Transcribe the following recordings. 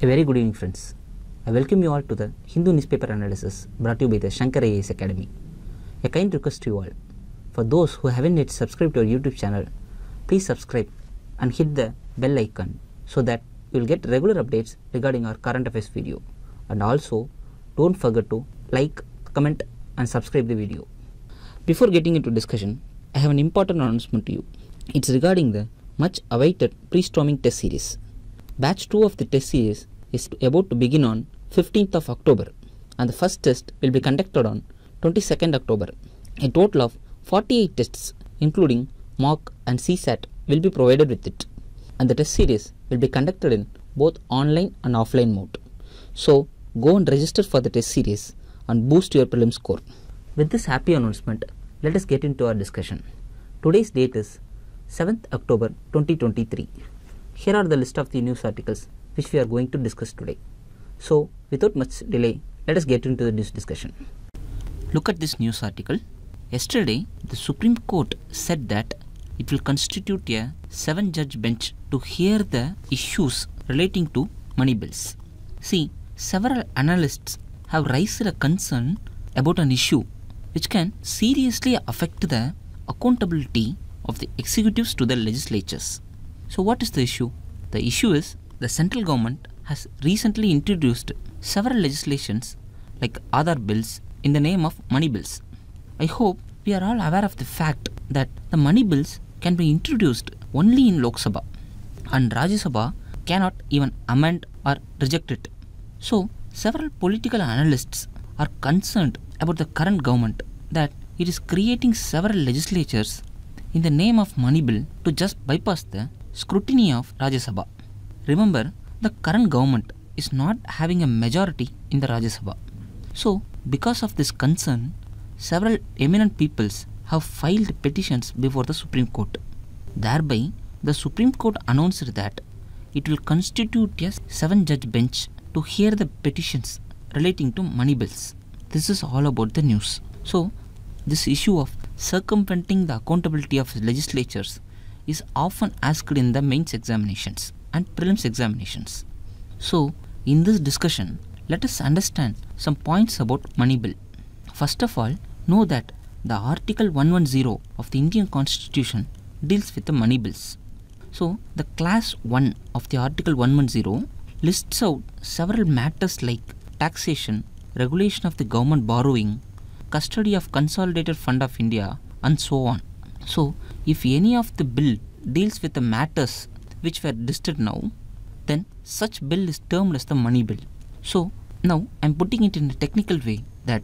A very good evening, friends. I welcome you all to the Hindu newspaper analysis brought to you by the Shankar IAS Academy. A kind request to you all. For those who haven't yet subscribed to our YouTube channel, please subscribe and hit the bell icon so that you will get regular updates regarding our current affairs video. And also, don't forget to like, comment, and subscribe the video. Before getting into discussion, I have an important announcement to you. It's regarding the much awaited pre-storming test series. Batch 2 of the test series is about to begin on 15th of October and the first test will be conducted on 22nd October. A total of 48 tests including mock and CSAT will be provided with it and the test series will be conducted in both online and offline mode. So go and register for the test series and boost your prelim score. With this happy announcement, let us get into our discussion. Today's date is 7th October 2023. Here are the list of the news articles which we are going to discuss today. So, without much delay, let us get into the news discussion. Look at this news article. Yesterday, the Supreme Court said that it will constitute a seven judge bench to hear the issues relating to money bills. See, several analysts have raised a concern about an issue which can seriously affect the accountability of the executives to the legislatures. So, what is the issue? The issue is the central government has recently introduced several legislations like other bills in the name of money bills. I hope we are all aware of the fact that the money bills can be introduced only in Lok Sabha and Rajya Sabha cannot even amend or reject it. So, several political analysts are concerned about the current government that it is creating several legislatures in the name of money bill to just bypass the scrutiny of Rajya Sabha. Remember, the current government is not having a majority in the Rajya Sabha. So, because of this concern, several eminent peoples have filed petitions before the Supreme Court. Thereby, the Supreme Court announced that it will constitute a seven judge bench to hear the petitions relating to money bills. This is all about the news. So, this issue of circumventing the accountability of legislatures is often asked in the mains examinations and prelims examinations. So, in this discussion, let us understand some points about money bill. First of all, know that the Article 110 of the Indian Constitution deals with the money bills. So, the clause 1 of the Article 110 lists out several matters like taxation, regulation of the government borrowing, custody of consolidated fund of India and so on. So, if any of the bill deals with the matters which were listed now, then such bill is termed as the money bill. So, now I am putting it in a technical way that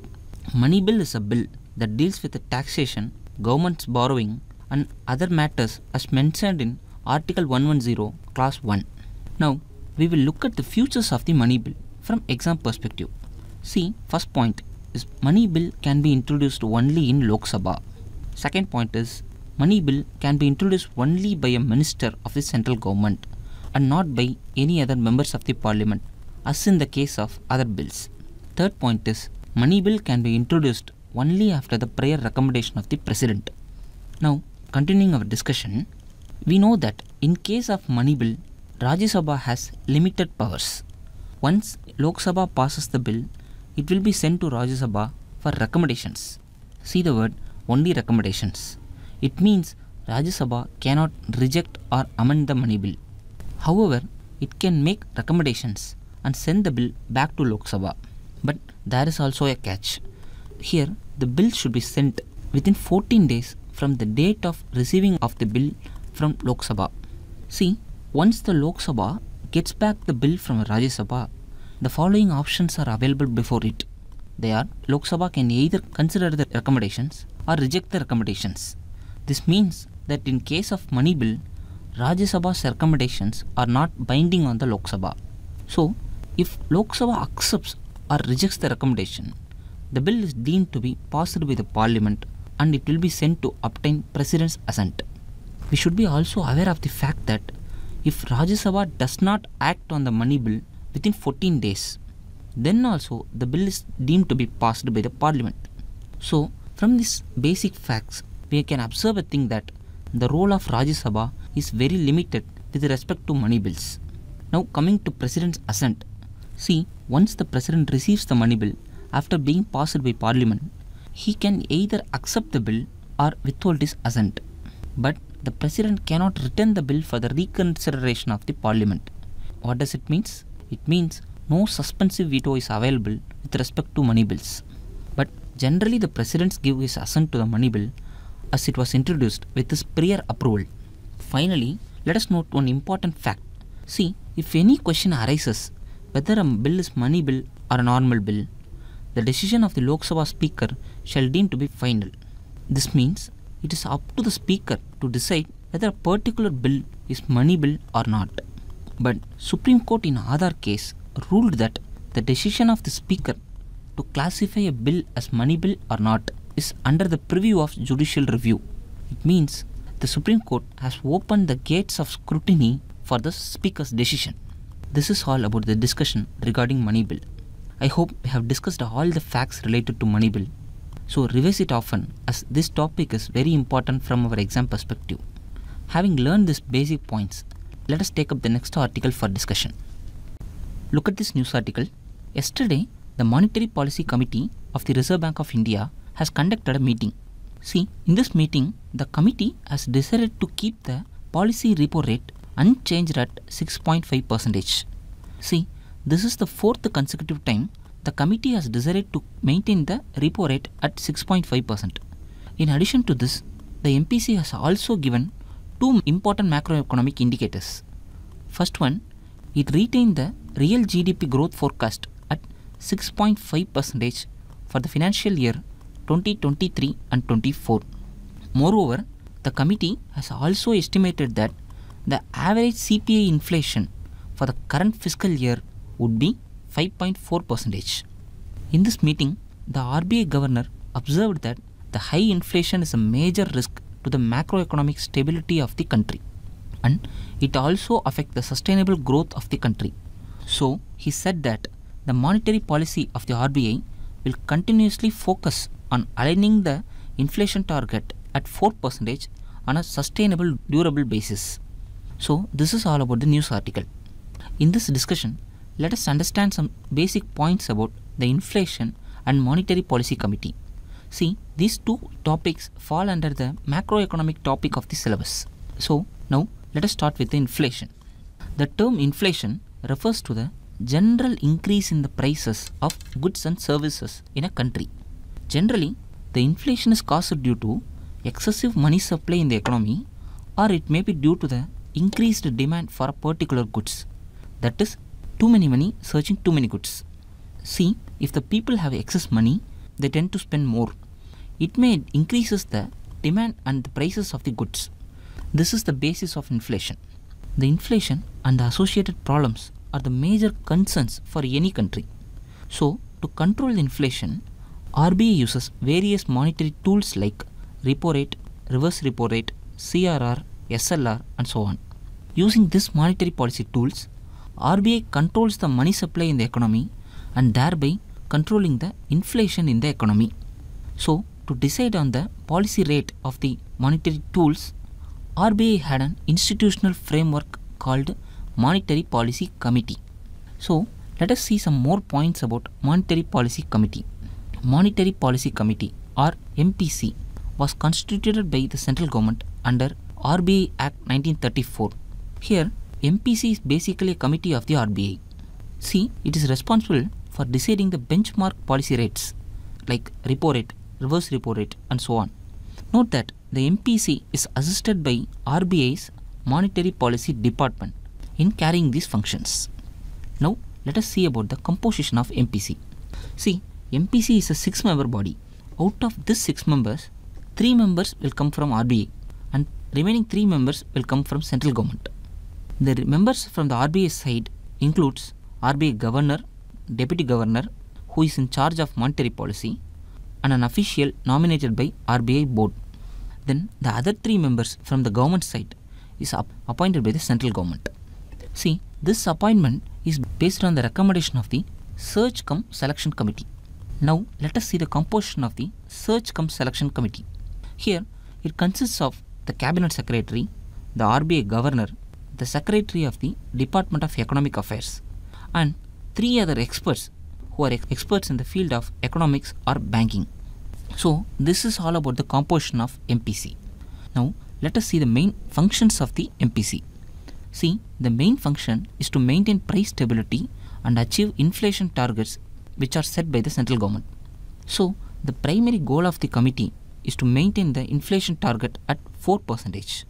money bill is a bill that deals with the taxation, government's borrowing and other matters as mentioned in Article 110 Clause 1. Now, we will look at the futures of the money bill from exam perspective. See, first point is money bill can be introduced only in Lok Sabha. Second point is money bill can be introduced only by a minister of the central government and not by any other members of the parliament as in the case of other bills. Third point is money bill can be introduced only after the prior recommendation of the president. Now, continuing our discussion, we know that in case of money bill, Rajya Sabha has limited powers. Once Lok Sabha passes the bill, it will be sent to Rajya Sabha for recommendations. See the word only recommendations. It means Rajya Sabha cannot reject or amend the money bill. However, it can make recommendations and send the bill back to Lok Sabha. But there is also a catch. Here, the bill should be sent within 14 days from the date of receiving of the bill from Lok Sabha. See, once the Lok Sabha gets back the bill from Rajya Sabha, the following options are available before it. They are Lok Sabha can either consider the recommendations or reject the recommendations. This means that in case of money bill, Rajya Sabha's recommendations are not binding on the Lok Sabha. So, if Lok Sabha accepts or rejects the recommendation, the bill is deemed to be passed by the parliament and it will be sent to obtain president's assent. We should be also aware of the fact that if Rajya Sabha does not act on the money bill within 14 days, then also the bill is deemed to be passed by the parliament. So, from these basic facts, we can observe a thing that the role of Rajya Sabha is very limited with respect to money bills. Now coming to President's assent. See, once the President receives the money bill after being passed by Parliament, he can either accept the bill or withhold his assent. But the President cannot return the bill for the reconsideration of the Parliament. What does it means? It means no suspensive veto is available with respect to money bills. But generally the President gives his assent to the money bill as it was introduced with his prior approval. Finally, let us note one important fact. See, if any question arises whether a bill is money bill or a normal bill, the decision of the Lok Sabha Speaker shall deem to be final. This means it is up to the Speaker to decide whether a particular bill is money bill or not. But Supreme Court in Aadhaar case ruled that the decision of the Speaker to classify a bill as money bill or not is under the purview of judicial review. It means the Supreme Court has opened the gates of scrutiny for the Speaker's decision. This is all about the discussion regarding money bill. I hope we have discussed all the facts related to money bill. So revise it often as this topic is very important from our exam perspective. Having learned these basic points, let us take up the next article for discussion. Look at this news article. Yesterday, the Monetary Policy Committee of the Reserve Bank of India has conducted a meeting. See, in this meeting, the committee has decided to keep the policy repo rate unchanged at 6.5 percentage. See, this is the fourth consecutive time the committee has decided to maintain the repo rate at 6.5%. In addition to this, the MPC has also given two important macroeconomic indicators. First one, it retained the real GDP growth forecast at 6.5% for the financial year 2023 and 24. Moreover, the committee has also estimated that the average CPI inflation for the current fiscal year would be 5.4 percentage. In this meeting, the RBI governor observed that the high inflation is a major risk to the macroeconomic stability of the country and it also affects the sustainable growth of the country. So, he said that the monetary policy of the RBI will continuously focus on aligning the inflation target at 4% on a sustainable durable basis. So, this is all about the news article. In this discussion, let us understand some basic points about the inflation and monetary policy committee. See, these two topics fall under the macroeconomic topic of the syllabus. So, now let us start with the inflation. The term inflation refers to the general increase in the prices of goods and services in a country. Generally, the inflation is caused due to excessive money supply in the economy or it may be due to the increased demand for particular goods. That is, too many money searching too many goods. See, if the people have excess money, they tend to spend more. It may increases the demand and the prices of the goods. This is the basis of inflation. The inflation and the associated problems are the major concerns for any country. So, to control the inflation, RBI uses various monetary tools like repo rate, reverse repo rate, CRR, SLR, and so on. Using these monetary policy tools, RBI controls the money supply in the economy and thereby controlling the inflation in the economy. So, to decide on the policy rate of the monetary tools, RBI had an institutional framework called Monetary Policy Committee. So, let us see some more points about Monetary Policy Committee. Monetary Policy Committee or MPC was constituted by the central government under RBI Act 1934. Here, MPC is basically a committee of the RBI. See, it is responsible for deciding the benchmark policy rates like repo rate, reverse repo rate, and so on. Note that the MPC is assisted by RBI's Monetary Policy Department in carrying these functions. Now, let us see about the composition of MPC. See, MPC is a six member body. Out of this six members, three members will come from RBI and remaining three members will come from central government. The members from the RBI side includes RBI governor, deputy governor who is in charge of monetary policy and an official nominated by RBI board. Then the other three members from the government side is appointed by the central government. See, this appointment is based on the recommendation of the Search Cum Selection Committee. Now, let us see the composition of the Search Cum Selection Committee. Here, it consists of the Cabinet Secretary, the RBI Governor, the Secretary of the Department of Economic Affairs, and three other experts who are ex- experts in the field of economics or banking. So, this is all about the composition of MPC. Now, let us see the main functions of the MPC. See, the main function is to maintain price stability and achieve inflation targets which are set by the central government. So, the primary goal of the committee is to maintain the inflation target at 4%.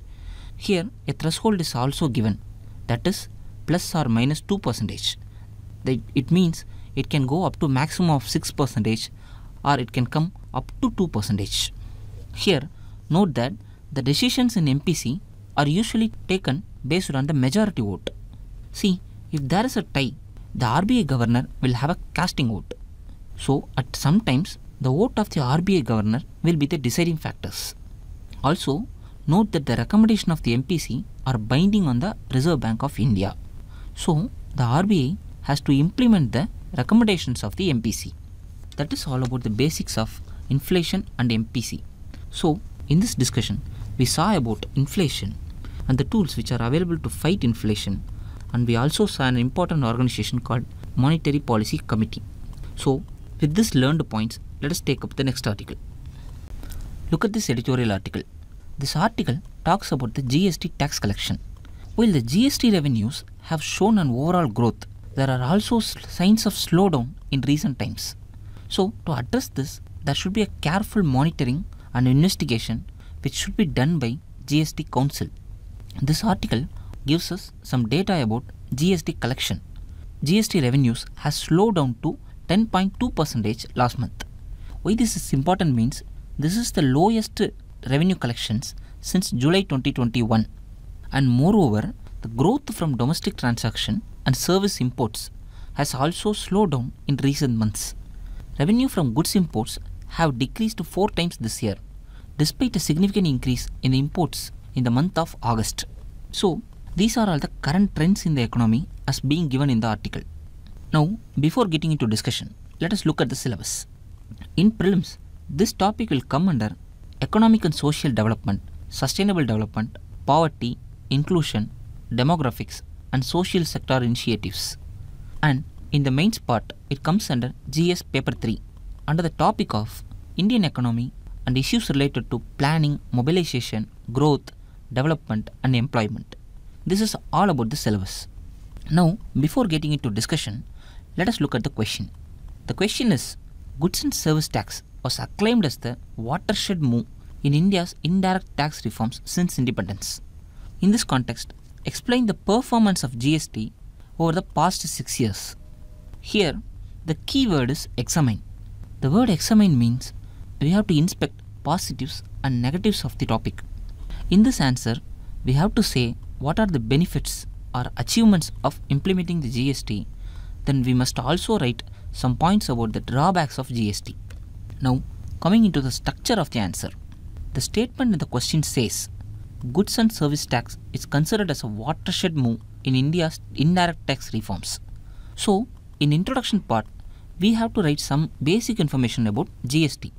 Here, a threshold is also given, that is plus or minus 2%. That it means it can go up to maximum of 6% or it can come up to 2%. Here, note that the decisions in MPC are usually taken based on the majority vote. See, if there is a tie, the RBI governor will have a casting vote. So, at some times, the vote of the RBI governor will be the deciding factors. Also, note that the recommendation of the MPC are binding on the Reserve Bank of India. So, the RBI has to implement the recommendations of the MPC. That is all about the basics of inflation and MPC. So, in this discussion, we saw about inflation and the tools which are available to fight inflation, and we also saw an important organization called Monetary Policy Committee. So, with this learned points, let us take up the next article. Look at this editorial article. This article talks about the GST tax collection. While the GST revenues have shown an overall growth, there are also signs of slowdown in recent times. So, to address this, there should be a careful monitoring and investigation which should be done by GST Council. This article gives us some data about GST collection. GST revenues has slowed down to 10.2% last month. Why this is important means this is the lowest revenue collections since July 2021 and moreover the growth from domestic transaction and service imports has also slowed down in recent months. Revenue from goods imports have decreased four times this year despite a significant increase in imports in the month of August. So, these are all the current trends in the economy as being given in the article. Now, before getting into discussion, let us look at the syllabus. In prelims, this topic will come under economic and social development, sustainable development, poverty, inclusion, demographics, and social sector initiatives. And in the mains part, it comes under GS paper 3 under the topic of Indian economy and issues related to planning, mobilization, growth, development, and employment. This is all about the syllabus. Now, before getting into discussion, let us look at the question. The question is Goods and Service Tax was acclaimed as the watershed move in India's indirect tax reforms since independence. In this context, explain the performance of GST over the past six years. Here, the key word is examine. The word examine means we have to inspect positives and negatives of the topic. In this answer, we have to say what are the benefits or achievements of implementing the GST, then we must also write some points about the drawbacks of GST. Now, coming into the structure of the answer, the statement in the question says goods and service tax is considered as a watershed move in India's indirect tax reforms. So, in introduction part, we have to write some basic information about GST.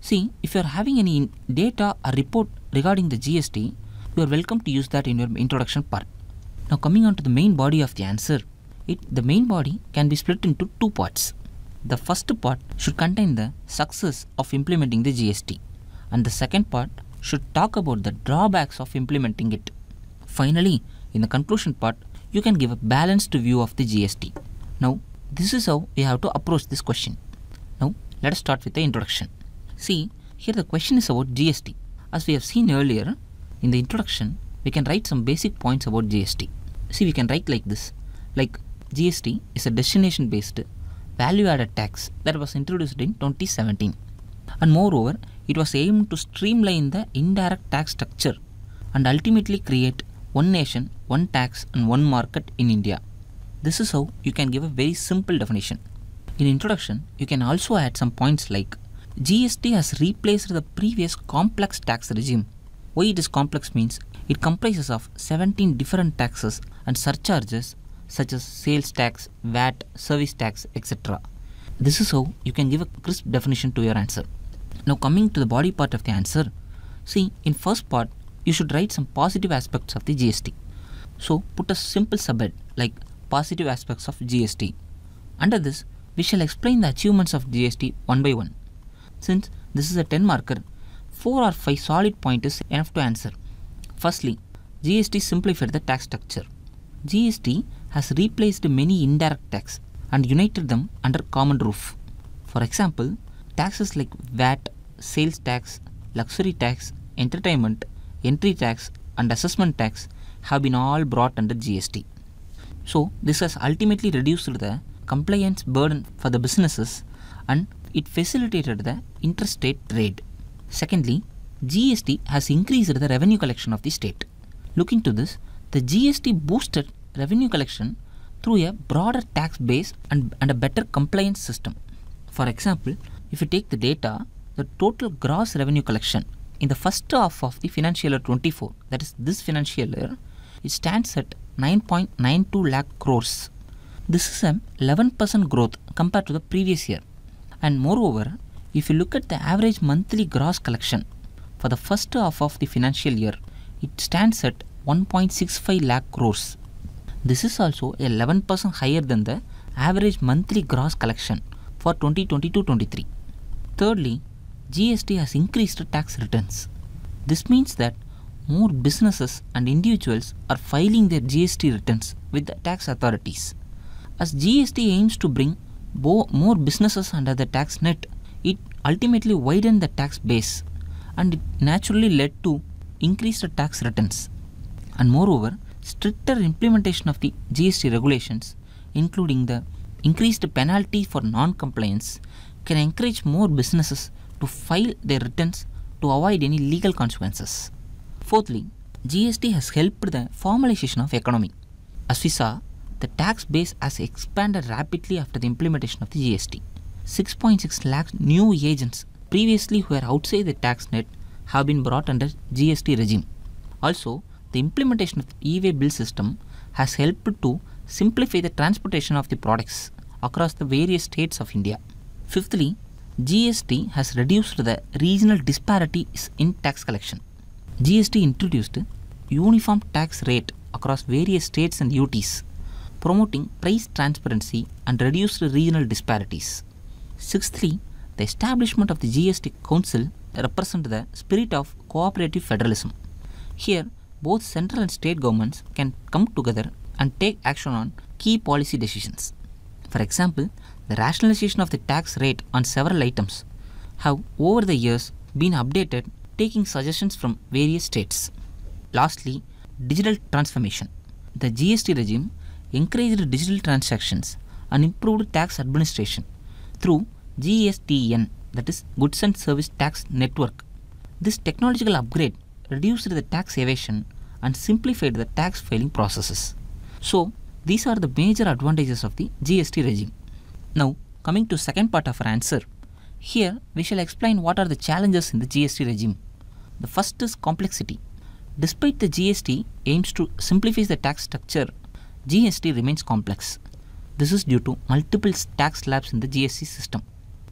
See, if you are having any data or report regarding the GST, you are welcome to use that in your introduction part. Now coming on to the main body of the answer, it the main body can be split into two parts. The first part should contain the success of implementing the GST and the second part should talk about the drawbacks of implementing it. Finally, in the conclusion part, you can give a balanced view of the GST. Now, this is how we have to approach this question. Now, let us start with the introduction. See, here the question is about GST. As we have seen earlier, in the introduction, we can write some basic points about GST. See, we can write like this, like GST is a destination based value added tax that was introduced in 2017. And moreover, it was aimed to streamline the indirect tax structure and ultimately create one nation, one tax, and one market in India. This is how you can give a very simple definition. In introduction, you can also add some points like GST has replaced the previous complex tax regime. Why it is complex means it comprises of 17 different taxes and surcharges such as sales tax, VAT, service tax, etc. This is how you can give a crisp definition to your answer. Now coming to the body part of the answer, see in first part you should write some positive aspects of the GST. So put a simple subhead like positive aspects of GST. Under this, we shall explain the achievements of GST one by one. Since this is a 10 marker, 4 or 5 solid points is enough to answer. Firstly, GST simplified the tax structure. GST has replaced many indirect tax and united them under common roof. For example, taxes like VAT, sales tax, luxury tax, entertainment, entry tax and assessment tax have been all brought under GST. So this has ultimately reduced the compliance burden for the businesses and it facilitated the interstate trade. Secondly, GST has increased the revenue collection of the state. Looking to this, the GST boosted revenue collection through a broader tax base and, and a better compliance system. For example, if you take the data, the total gross revenue collection in the first half of the financial year 24, that is this financial year, it stands at 9.92 lakh crores. This is a 11% growth compared to the previous year. And moreover, if you look at the average monthly gross collection for the first half of the financial year, it stands at 1.65 lakh crores. This is also 11% higher than the average monthly gross collection for 2022-23. Thirdly, GST has increased tax returns. This means that more businesses and individuals are filing their GST returns with the tax authorities. As GST aims to bring more businesses under the tax net, it ultimately widened the tax base and it naturally led to increased tax returns. And moreover, stricter implementation of the GST regulations, including the increased penalty for non-compliance, can encourage more businesses to file their returns to avoid any legal consequences. Fourthly, GST has helped the formalization of economy. As we saw, the tax base has expanded rapidly after the implementation of the GST. 6.6 lakh new agents previously who were outside the tax net have been brought under GST regime. Also, the implementation of the e-way bill system has helped to simplify the transportation of the products across the various states of India. Fifthly, GST has reduced the regional disparities in tax collection. GST introduced uniform tax rate across various states and UTs, promoting price transparency and reduced regional disparities. Sixthly, the establishment of the GST Council represents the spirit of cooperative federalism. Here, both central and state governments can come together and take action on key policy decisions. For example, the rationalization of the tax rate on several items have over the years been updated taking suggestions from various states. Lastly, digital transformation. The GST regime encouraged digital transactions and improved tax administration through GSTN that is Goods and Service Tax Network. This technological upgrade reduced the tax evasion and simplified the tax filing processes. So, these are the major advantages of the GST regime. Now, coming to second part of our answer, here we shall explain what are the challenges in the GST regime. The first is complexity. Despite the GST aims to simplify the tax structure, GST remains complex. This is due to multiple tax slabs in the GST system.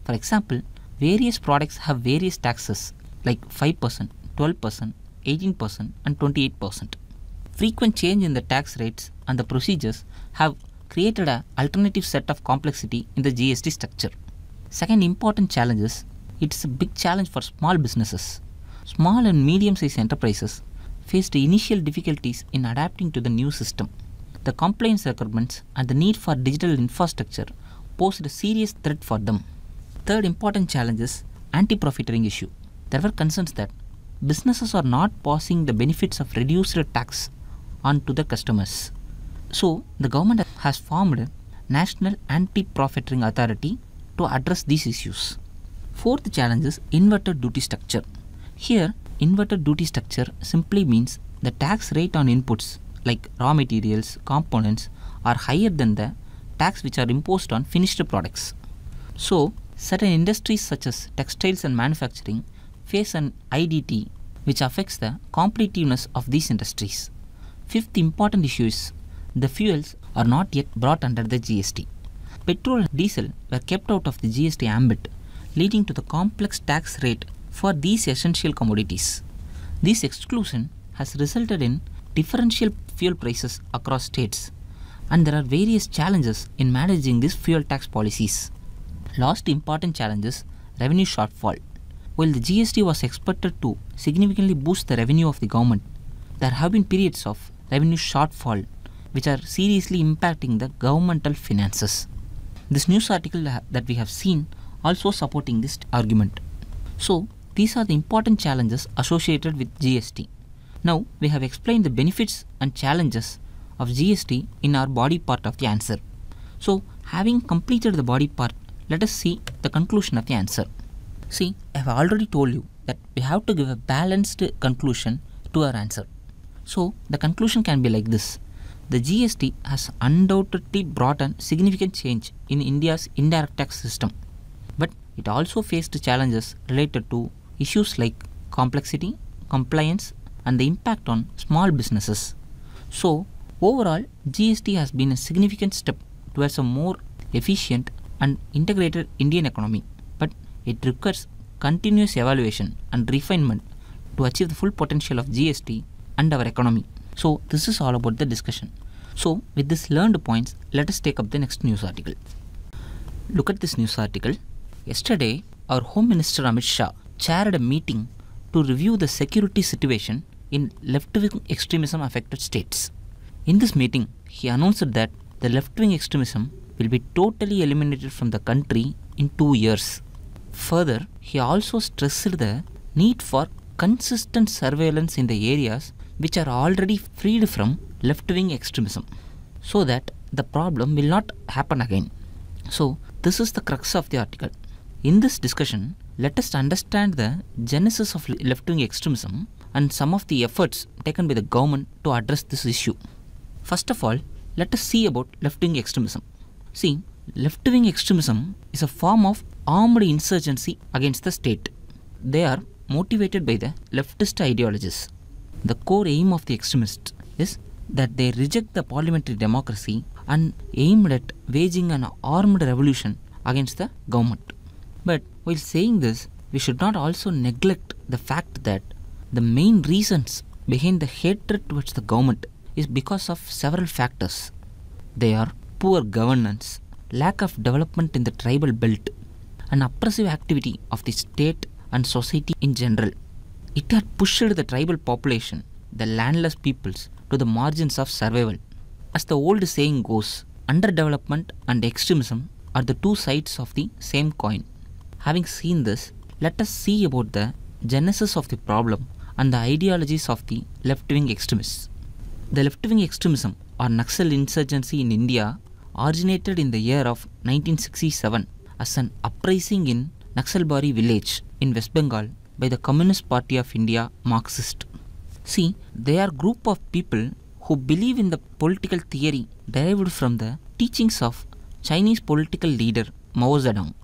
For example, various products have various taxes like 5%, 12%, 18% and 28%. Frequent change in the tax rates and the procedures have created an alternative set of complexity in the GST structure. Second important challenge is it's a big challenge for small businesses. Small and medium-sized enterprises faced initial difficulties in adapting to the new system. The compliance requirements and the need for digital infrastructure posed a serious threat for them. Third important challenge is anti-profiteering issue. There were concerns that businesses are not passing the benefits of reduced tax on to the customers. So, the government has formed a National Anti-Profiteering Authority to address these issues. Fourth challenge is inverted duty structure. Here, inverted duty structure simply means the tax rate on inputs like raw materials, components are higher than the tax which are imposed on finished products. So, certain industries such as textiles and manufacturing face an IDT which affects the competitiveness of these industries. Fifth important issue is the fuels are not yet brought under the GST. Petrol and diesel were kept out of the GST ambit, leading to the complex tax rate for these essential commodities. This exclusion has resulted in differential fuel prices across states and there are various challenges in managing these fuel tax policies. Last important challenge is revenue shortfall. While the GST was expected to significantly boost the revenue of the government, there have been periods of revenue shortfall which are seriously impacting the governmental finances. This news article that we have seen also supporting this argument. So, these are the important challenges associated with GST. Now, we have explained the benefits and challenges of GST in our body part of the answer. So, having completed the body part, let us see the conclusion of the answer. See, I have already told you that we have to give a balanced conclusion to our answer. So, the conclusion can be like this. The GST has undoubtedly brought a significant change in India's indirect tax system. But it also faced challenges related to issues like complexity, compliance, and the impact on small businesses. So, overall, GST has been a significant step towards a more efficient and integrated Indian economy, but it requires continuous evaluation and refinement to achieve the full potential of GST and our economy. So, this is all about the discussion. So, with this learned points, let us take up the next news article. Look at this news article. Yesterday, our Home Minister Amit Shah chaired a meeting to review the security situation in left wing extremism affected states. In this meeting, he announced that the left wing extremism will be totally eliminated from the country in two years. Further, he also stressed the need for consistent surveillance in the areas which are already freed from left wing extremism so that the problem will not happen again. So, this is the crux of the article. In this discussion, let us understand the genesis of left wing extremism and some of the efforts taken by the government to address this issue. First of all, let us see about left wing extremism. See, left wing extremism is a form of armed insurgency against the state. They are motivated by the leftist ideologies. The core aim of the extremists is that they reject the parliamentary democracy and aimed at waging an armed revolution against the government. But while saying this, we should not also neglect the fact that the main reasons behind the hatred towards the government is because of several factors. They are poor governance, lack of development in the tribal belt, and oppressive activity of the state and society in general. It had pushed the tribal population, the landless peoples, to the margins of survival. As the old saying goes, underdevelopment and extremism are the two sides of the same coin. Having seen this, let us see about the genesis of the problem and the ideologies of the left wing extremists. The left wing extremism or Naxal insurgency in India originated in the year of 1967 as an uprising in Naxalbari village in West Bengal by the Communist Party of India Marxist. See, they are group of people who believe in the political theory derived from the teachings of Chinese political leader Mao Zedong.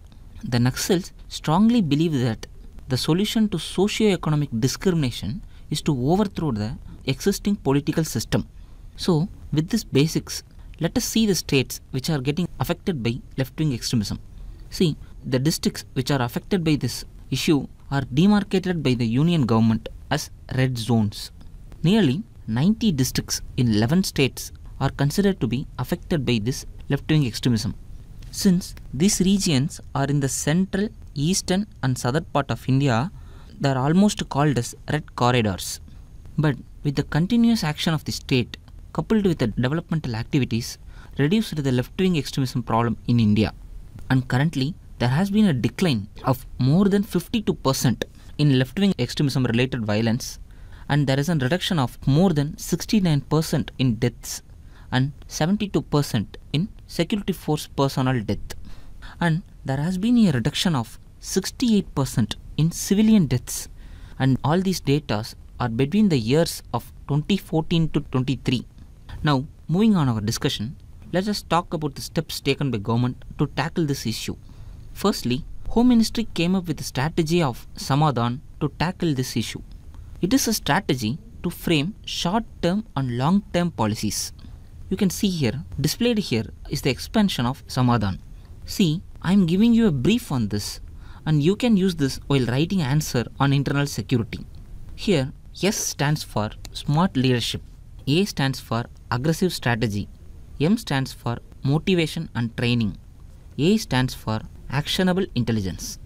The Naxals strongly believe that the solution to socio-economic discrimination is to overthrow the existing political system. So, with this basics, let us see the states which are getting affected by left-wing extremism. See, the districts which are affected by this issue are demarcated by the union government as red zones. Nearly 90 districts in 11 states are considered to be affected by this left-wing extremism. Since these regions are in the central, eastern and southern part of India, they are almost called as red corridors. But with the continuous action of the state, coupled with the developmental activities, reduced the left-wing extremism problem in India. And currently, there has been a decline of more than 52% in left-wing extremism related violence and there is a reduction of more than 69% in deaths and 72% in security force personnel death. And there has been a reduction of 68% in civilian deaths. And all these data are between the years of 2014 to 23 now moving on our discussion let us talk about the steps taken by government to tackle this issue. Firstly home ministry came up with a strategy of samadhan to tackle this issue. It is a strategy to frame short-term and long-term policies. You can see here, displayed here is the expansion of Samadhan. See, I am giving you a brief on this and you can use this while writing answer on internal security. Here, S stands for smart leadership. A stands for aggressive strategy. M stands for motivation and training. A stands for actionable intelligence.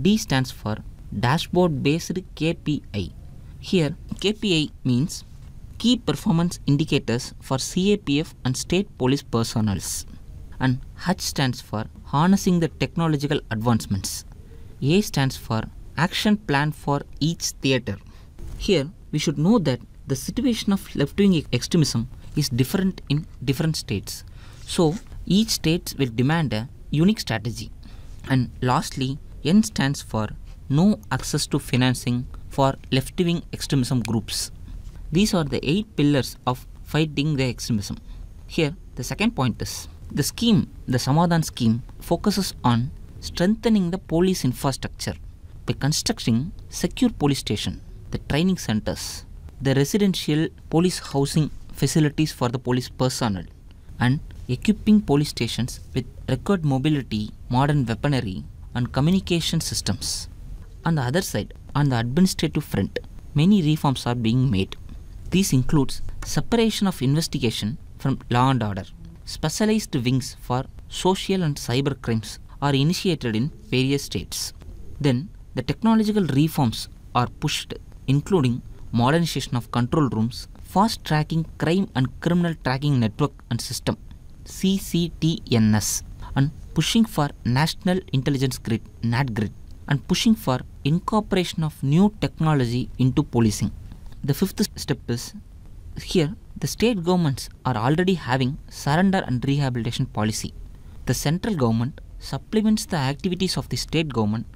D stands for dashboard based KPI. Here, KPI means key performance indicators for CAPF and state police personnels. And H stands for harnessing the technological advancements. A stands for action plan for each theater. Here, we should know that the situation of left wing extremism is different in different states. So, each state will demand a unique strategy. And lastly, N stands for no access to financing for left wing extremism groups. These are the eight pillars of fighting the extremism. Here, the second point is the scheme, the Samadhan scheme, focuses on strengthening the police infrastructure by constructing secure police station, the training centers, the residential police housing facilities for the police personnel, and equipping police stations with record mobility, modern weaponry, and communication systems. On the other side, on the administrative front, many reforms are being made. These includes separation of investigation from law and order. Specialized wings for social and cyber crimes are initiated in various states. Then the technological reforms are pushed including modernization of control rooms, fast tracking crime and criminal tracking network and system CCTNS and pushing for national intelligence grid NAT grid and pushing for incorporation of new technology into policing. The fifth step is here the state governments are already having surrender and rehabilitation policy. The central government supplements the activities of the state government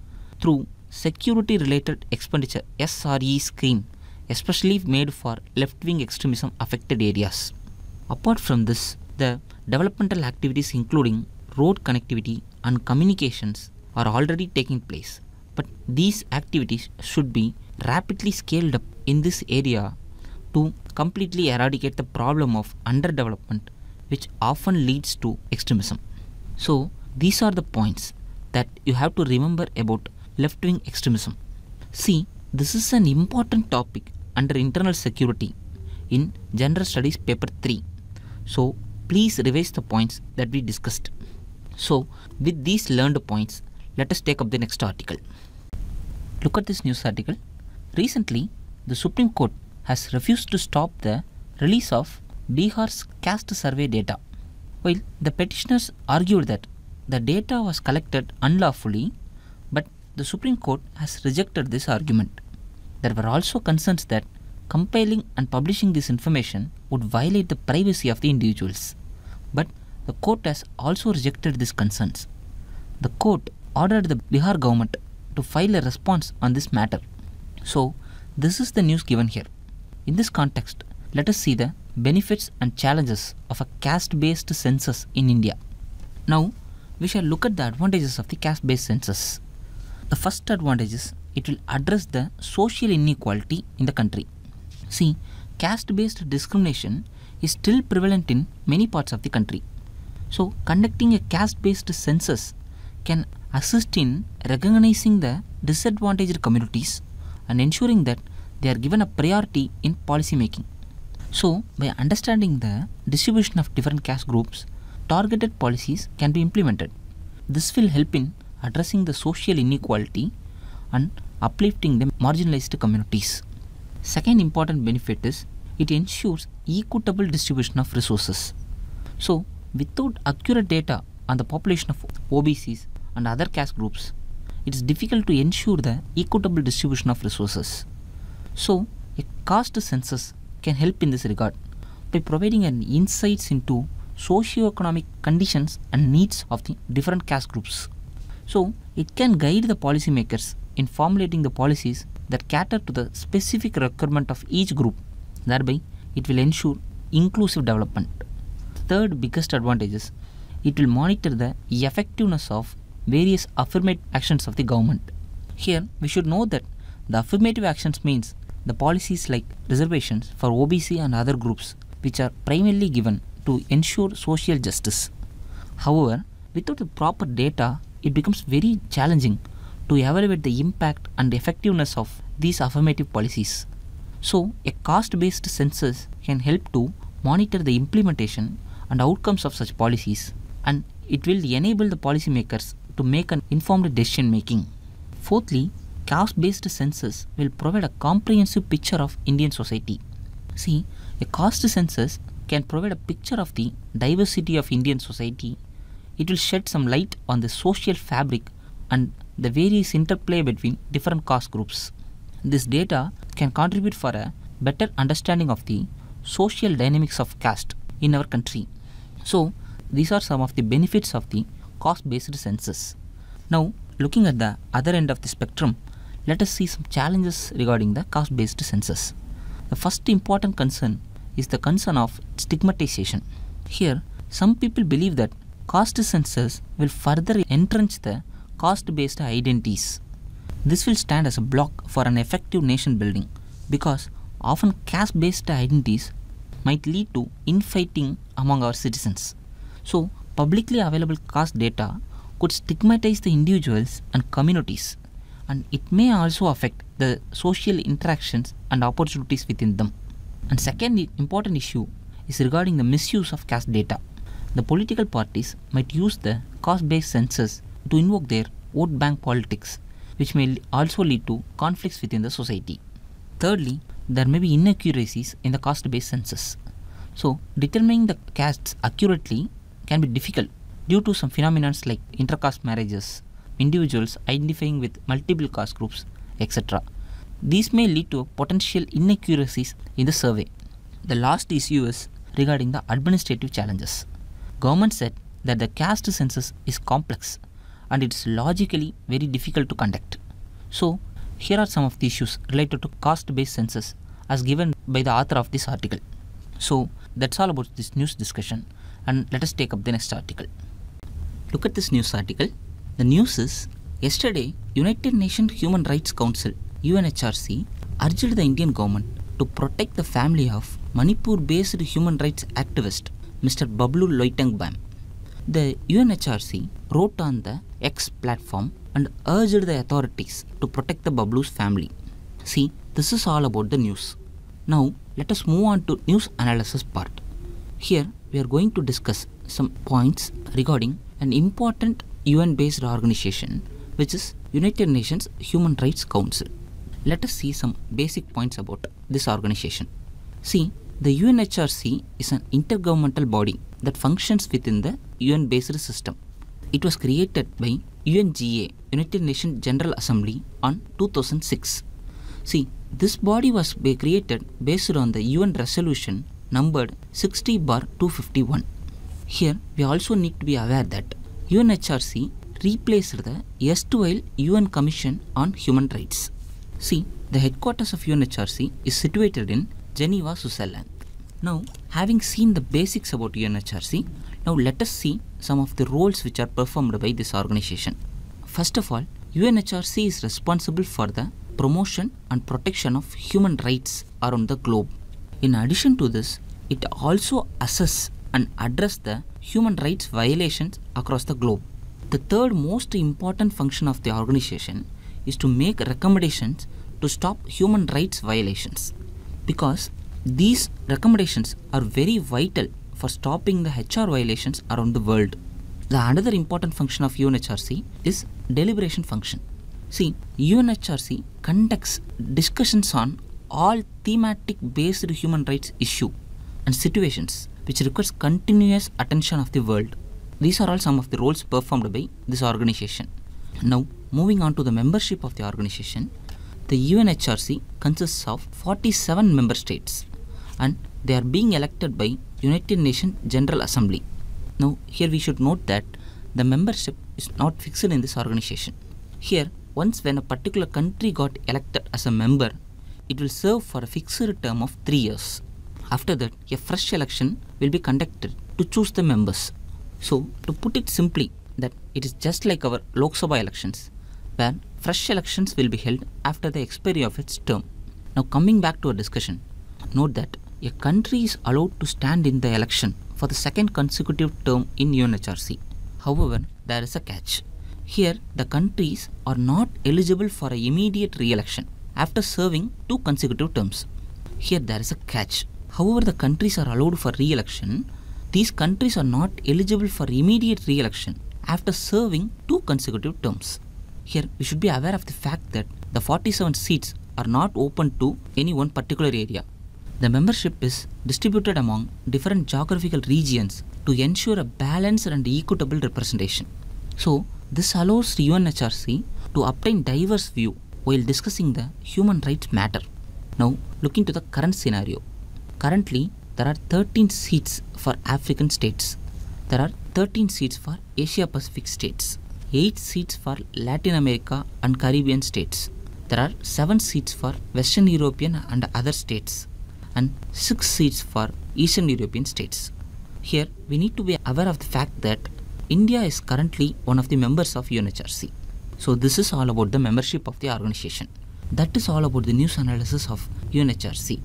through security related expenditure SRE scheme especially made for left wing extremism affected areas. Apart from this, the developmental activities including road connectivity and communications are already taking place. But these activities should be rapidly scaled up in this area to completely eradicate the problem of underdevelopment which often leads to extremism. So, these are the points that you have to remember about left wing extremism. See, this is an important topic under internal security in General Studies paper 3. So, please revise the points that we discussed. So, with these learned points, let us take up the next article. Look at this news article. Recently, the Supreme Court has refused to stop the release of Bihar's caste survey data. While the petitioners argued that the data was collected unlawfully, but the Supreme Court has rejected this argument. There were also concerns that compiling and publishing this information would violate the privacy of the individuals. But the court has also rejected these concerns. The court ordered the Bihar government to file a response on this matter. So, this is the news given here. In this context, let us see the benefits and challenges of a caste based census in India. Now, we shall look at the advantages of the caste based census. The first advantage is it will address the social inequality in the country. See, caste based discrimination is still prevalent in many parts of the country. So, conducting a caste based census can assist in recognizing the disadvantaged communities and ensuring that they are given a priority in policy making. So, by understanding the distribution of different caste groups, targeted policies can be implemented. This will help in addressing the social inequality and uplifting the marginalized communities. Second important benefit is it ensures equitable distribution of resources. So, without accurate data on the population of OBCs and other caste groups, it is difficult to ensure the equitable distribution of resources. So, a caste census can help in this regard by providing an insights into socio-economic conditions and needs of the different caste groups. So, it can guide the policymakers in formulating the policies that cater to the specific requirement of each group. Thereby, it will ensure inclusive development. Third biggest advantage is it will monitor the effectiveness of various affirmative actions of the government. Here, we should know that the affirmative actions means the policies like reservations for OBC and other groups which are primarily given to ensure social justice. However, without the proper data, it becomes very challenging to evaluate the impact and effectiveness of these affirmative policies. So, a caste based census can help to monitor the implementation and outcomes of such policies and it will enable the policymakers to make an informed decision making. Fourthly, caste based census will provide a comprehensive picture of Indian society. See, a caste census can provide a picture of the diversity of Indian society. It will shed some light on the social fabric and the various interplay between different caste groups. This data can contribute for a better understanding of the social dynamics of caste in our country. So, these are some of the benefits of the caste based census. Now, looking at the other end of the spectrum, let us see some challenges regarding the caste based census. The first important concern is the concern of stigmatization. Here, some people believe that caste census will further entrench the caste based identities. This will stand as a block for an effective nation building because often caste based identities might lead to infighting among our citizens. So, publicly available caste data could stigmatize the individuals and communities, and it may also affect the social interactions and opportunities within them. And second important issue is regarding the misuse of caste data. The political parties might use the caste based census to invoke their vote bank politics, which may also lead to conflicts within the society. Thirdly, there may be inaccuracies in the caste based census. So, determining the castes accurately can be difficult due to some phenomena like intercaste marriages, individuals identifying with multiple caste groups, etc. These may lead to potential inaccuracies in the survey. The last issue is regarding the administrative challenges. Government said that the caste census is complex and it's logically very difficult to conduct. So, here are some of the issues related to caste based census as given by the author of this article. So, that's all about this news discussion and let us take up the next article. Look at this news article. The news is yesterday United Nations Human Rights Council UNHRC urged the Indian government to protect the family of Manipur based human rights activist Mr. Bablu Loitangbam. The UNHRC wrote on the X platform and urged the authorities to protect the Bablu's family. See, this is all about the news. Now, let us move on to news analysis part. Here, we are going to discuss some points regarding an important UN based organization which is United Nations Human Rights Council. Let us see some basic points about this organization. See, the UNHRC is an intergovernmental body that functions within the UN based system. It was created by UNGA, United Nations General Assembly, on 2006. See, this body was created based on the UN resolution numbered 60 bar 251. Here, we also need to be aware that UNHRC replaced the erstwhile UN Commission on Human Rights. See, the headquarters of UNHRC is situated in Geneva, Switzerland. Now, having seen the basics about UNHRC, now let us see some of the roles which are performed by this organization. First of all, UNHRC is responsible for the promotion and protection of human rights around the globe. In addition to this, it also assess and address the human rights violations across the globe. The third most important function of the organization is to make recommendations to stop human rights violations because these recommendations are very vital for stopping the HR violations around the world. The another important function of UNHRC is deliberation function. See, UNHRC conducts discussions on all thematic based human rights issue and situations which requires continuous attention of the world. These are all some of the roles performed by this organization. Now, moving on to the membership of the organization, the UNHRC consists of 47 member states and they are being elected by United Nations General Assembly. Now, here we should note that the membership is not fixed in this organization. Here, once when a particular country got elected as a member, it will serve for a fixed term of 3 years. After that, a fresh election will be conducted to choose the members. So, to put it simply, that it is just like our Lok Sabha elections, where fresh elections will be held after the expiry of its term. Now, coming back to our discussion, note that a country is allowed to stand in the election for the second consecutive term in UNHRC. However, there is a catch. Here, the countries are not eligible for an immediate re election after serving two consecutive terms. Here there is a catch. However, the countries are allowed for re-election. These countries are not eligible for immediate re-election after serving two consecutive terms. Here we should be aware of the fact that the 47 seats are not open to any one particular area. The membership is distributed among different geographical regions to ensure a balanced and equitable representation. So, this allows UNHRC to obtain diverse view while discussing the human rights matter. Now, looking to the current scenario. Currently, there are 13 seats for African states. There are 13 seats for Asia Pacific states, 8 seats for Latin America and Caribbean states. There are 7 seats for Western European and other states and 6 seats for Eastern European states. Here, we need to be aware of the fact that India is currently one of the members of UNHRC. So, this is all about the membership of the organization. That is all about the news analysis of UNHRC.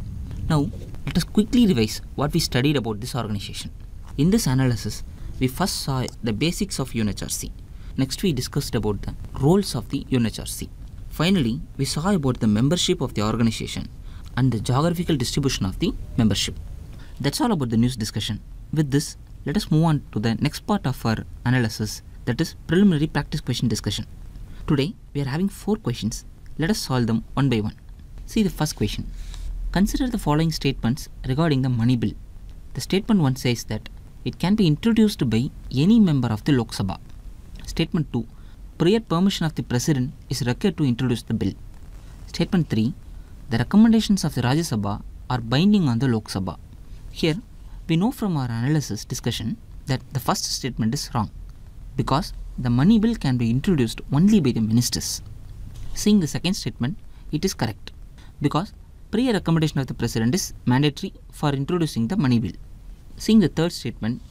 Now, let us quickly revise what we studied about this organization. In this analysis, we first saw the basics of UNHRC. Next, we discussed about the roles of the UNHRC. Finally, we saw about the membership of the organization and the geographical distribution of the membership. That's all about the news discussion. With this, let us move on to the next part of our analysis that is preliminary practice question discussion. Today, we are having four questions. Let us solve them one by one. See the first question. Consider the following statements regarding the money bill. The statement 1 says that it can be introduced by any member of the Lok Sabha. Statement 2. Prior permission of the President is required to introduce the bill. Statement 3. The recommendations of the Rajya Sabha are binding on the Lok Sabha. Here, we know from our analysis discussion that the first statement is wrong because the money bill can be introduced only by the ministers. Seeing the second statement, it is correct because prior recommendation of the president is mandatory for introducing the money bill. Seeing the third statement,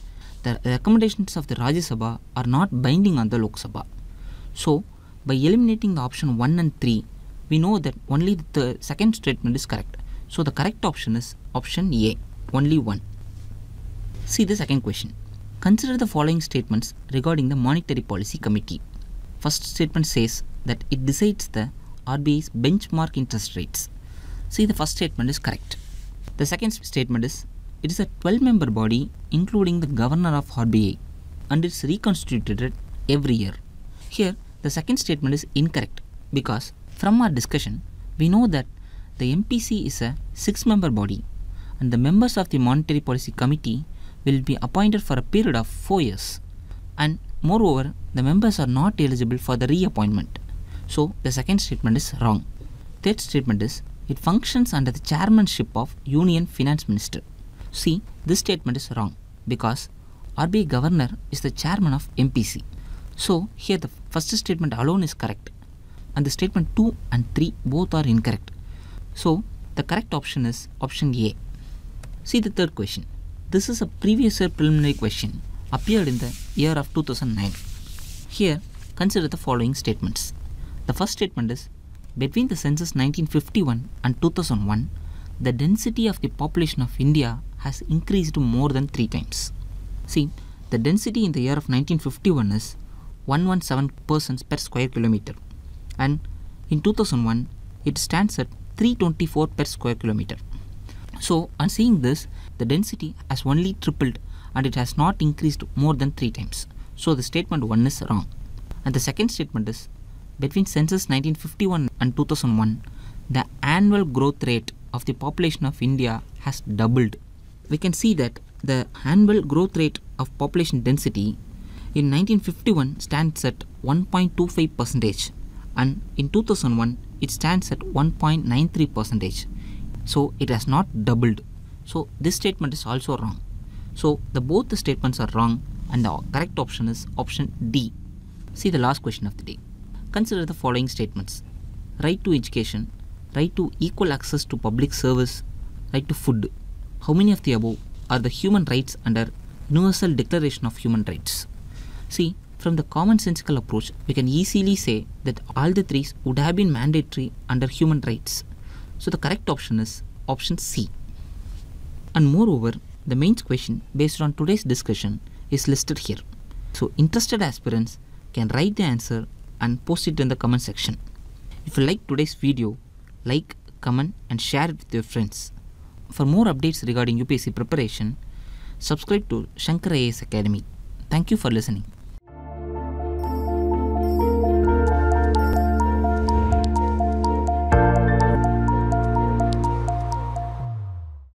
the recommendations of the Rajya Sabha are not binding on the Lok Sabha. So, by eliminating the option 1 and 3, we know that only the second statement is correct. So, the correct option is option A, only 1. See the second question. Consider the following statements regarding the Monetary Policy Committee. First statement says that it decides the RBI's benchmark interest rates. See the first statement is correct. The second statement is it is a 12 member body including the governor of RBI and it's reconstituted every year. Here the second statement is incorrect because from our discussion we know that the MPC is a 6 member body and the members of the Monetary Policy Committee will be appointed for a period of 4 years and moreover the members are not eligible for the reappointment. So the second statement is wrong. Third statement is it functions under the chairmanship of Union Finance Minister. See, this statement is wrong because RBI Governor is the chairman of MPC. So here the first statement alone is correct and the statement 2 and 3 both are incorrect. So the correct option is option A. See the third question. This is a previous year preliminary question appeared in the year of 2009. Here consider the following statements. The first statement is between the census 1951 and 2001, the density of the population of India has increased more than three times. See, the density in the year of 1951 is 117 persons per square kilometer, and in 2001 it stands at 324 per square kilometer. So, on seeing this, the density has only tripled and it has not increased more than three times. So, the statement 1 is wrong. And the second statement is between census 1951 and 2001, the annual growth rate of the population of India has doubled. We can see that the annual growth rate of population density in 1951 stands at 1.25 percentage and in 2001 it stands at 1.93 percentage. So it has not doubled. So this statement is also wrong. So the both the statements are wrong and the correct option is option D. See the last question of the day. Consider the following statements. Right to education, right to equal access to public service, right to food. How many of the above are the human rights under Universal Declaration of Human Rights? See, from the commonsensical approach, we can easily say that all the three would have been mandatory under human rights. So the correct option is option C. And moreover, the main question based on today's discussion is listed here. So interested aspirants can write the answer and post it in the comment section. If you like today's video, like, comment and share it with your friends. For more updates regarding UPSC preparation, subscribe to Shankar IAS Academy. Thank you for listening.